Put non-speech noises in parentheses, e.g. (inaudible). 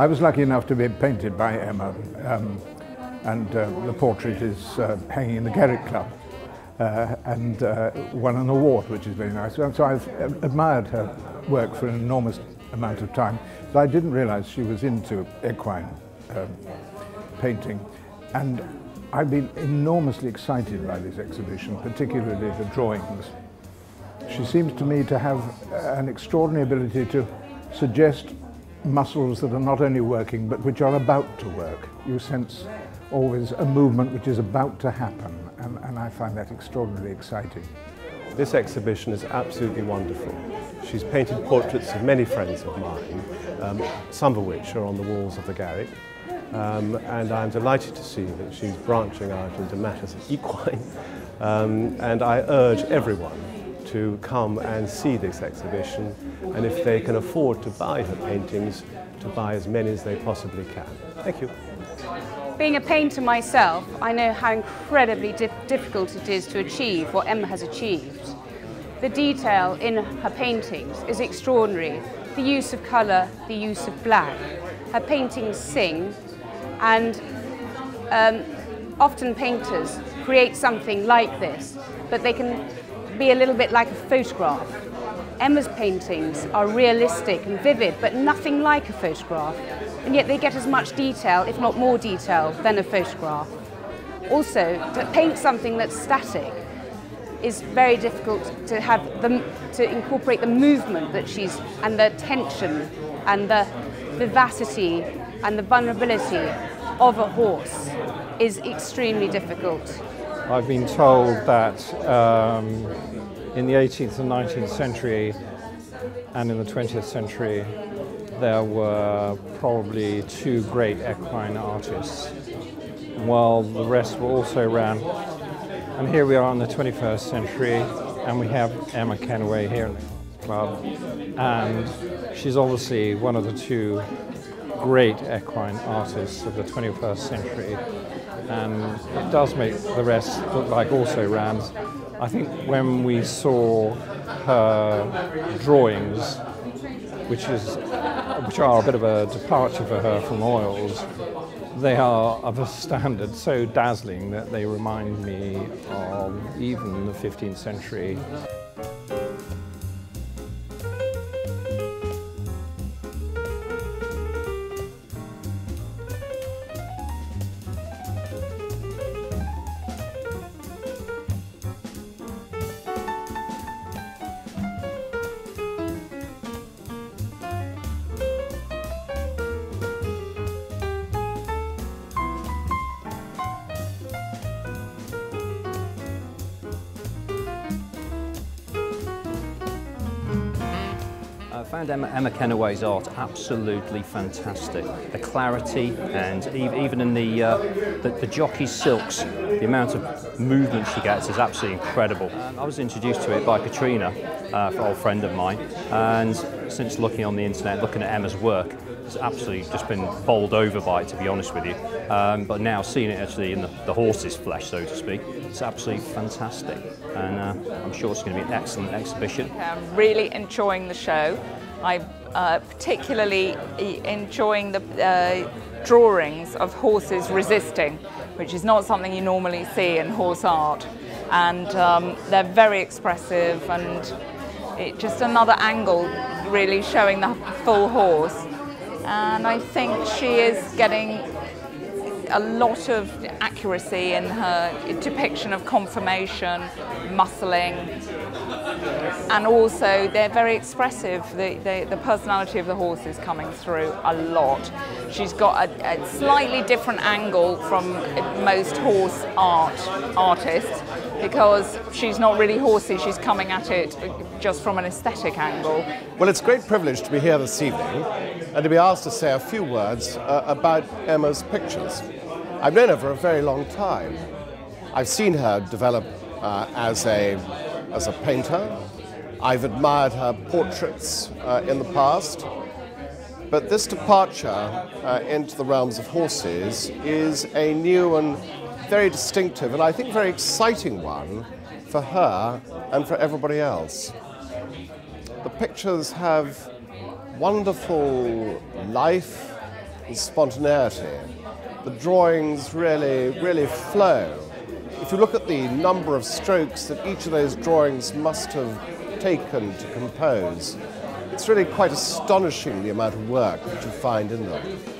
I was lucky enough to be painted by Emma, um, and uh, the portrait is uh, hanging in the Garrick Club. Uh, and uh, won an award, which is very nice. So I've admired her work for an enormous amount of time. So I didn't realize she was into equine um, painting. And I've been enormously excited by this exhibition, particularly the drawings. She seems to me to have an extraordinary ability to suggest muscles that are not only working but which are about to work. You sense always a movement which is about to happen and, and I find that extraordinarily exciting. This exhibition is absolutely wonderful. She's painted portraits of many friends of mine, um, some of which are on the walls of the Garrick. Um, and I'm delighted to see that she's branching out into matters of equine. (laughs) Um, and I urge everyone to come and see this exhibition and if they can afford to buy her paintings, to buy as many as they possibly can. Thank you. Being a painter myself, I know how incredibly dif difficult it is to achieve what Emma has achieved. The detail in her paintings is extraordinary. The use of colour, the use of black. Her paintings sing and um, often painters create something like this, but they can be a little bit like a photograph. Emma's paintings are realistic and vivid, but nothing like a photograph. And yet they get as much detail, if not more detail, than a photograph. Also, to paint something that's static is very difficult to have them to incorporate the movement that she's and the tension and the vivacity and the vulnerability of a horse is extremely difficult. I've been told that um, in the 18th and 19th century and in the 20th century there were probably two great equine artists while the rest were also around. And here we are in the 21st century and we have Emma Kennaway here in the club and she's obviously one of the two great equine artists of the 21st century and it does make the rest look like also rams. I think when we saw her drawings, which is which are a bit of a departure for her from oils, they are of a standard so dazzling that they remind me of even the 15th century. Found Emma, Emma Kennaway's art absolutely fantastic. The clarity and even in the, uh, the, the jockey's silks, the amount of movement she gets is absolutely incredible. I was introduced to it by Katrina, uh, an old friend of mine, and since looking on the internet, looking at Emma's work, it's absolutely just been bowled over by it, to be honest with you. Um, but now seeing it actually in the, the, horse's flesh, so to speak, it's absolutely fantastic. And uh, I'm sure it's going to be an excellent exhibition. I'm really enjoying the show. I'm uh, particularly enjoying the uh, drawings of horses resisting, which is not something you normally see in horse art. And um, they're very expressive and it, just another angle really showing the full horse. And I think she is getting a lot of accuracy in her depiction of conformation, muscling, and also they're very expressive. The, the, the, personality of the horse is coming through a lot. She's got a, a slightly different angle from most horse art artists because she's not really horsey, she's coming at it just from an aesthetic angle. Well, it's a great privilege to be here this evening and to be asked to say a few words uh, about Emma's pictures. I've known her for a very long time. I've seen her develop uh, as, a, as a painter. I've admired her portraits uh, in the past. But this departure uh, into the realms of horses is a new and very distinctive and I think very exciting one for her and for everybody else. The pictures have wonderful life, and spontaneity. The drawings really, really flow. If you look at the number of strokes that each of those drawings must have taken to compose, it's really quite astonishing the amount of work that you find in them.